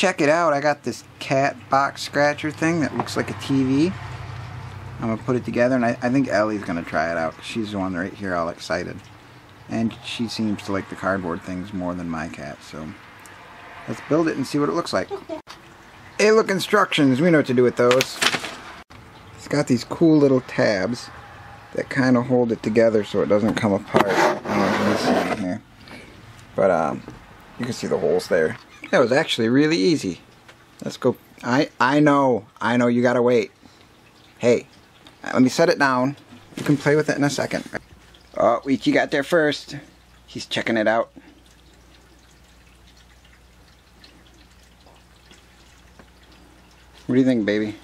check it out. I got this cat box scratcher thing that looks like a TV. I'm going to put it together, and I, I think Ellie's going to try it out. She's the one right here all excited. And she seems to like the cardboard things more than my cat, so let's build it and see what it looks like. hey, look, instructions. We know what to do with those. It's got these cool little tabs that kind of hold it together so it doesn't come apart. I don't know if you can see it here. But, um, you can see the holes there. That was actually really easy. Let's go. I, I know. I know you gotta wait. Hey, let me set it down. You can play with it in a second. Oh, Weechi got there first. He's checking it out. What do you think, baby?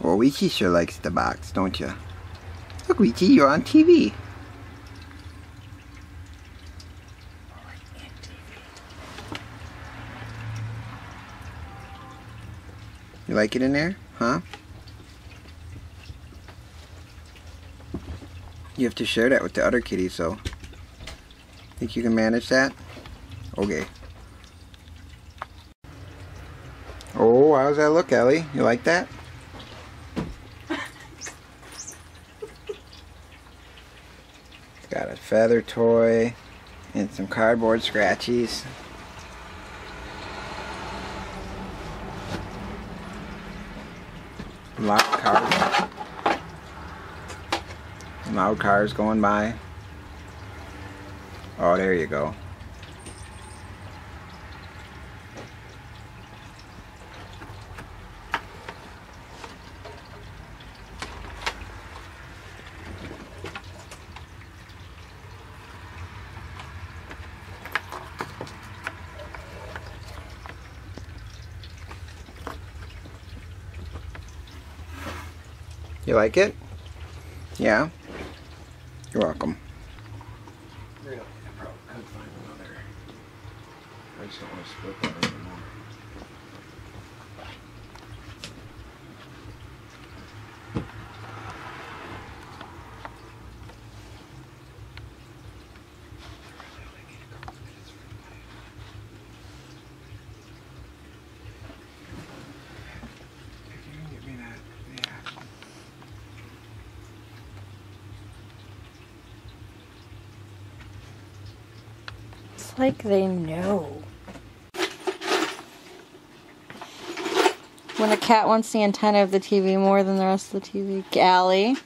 Well, Weechi sure likes the box, don't you? Look, Weechi, you're on TV. You like it in there? Huh? You have to share that with the other kitties, so... Think you can manage that? Okay. Oh, how's that look, Ellie? You like that? Got a feather toy and some cardboard scratchies. Loud cars. Loud cars going by. Oh, there you go. You like it? Yeah? You're welcome. Really, I probably could find another. I just don't want to split that anymore. If you can get me that, yeah. Like they know. When a cat wants the antenna of the TV more than the rest of the TV. Gally.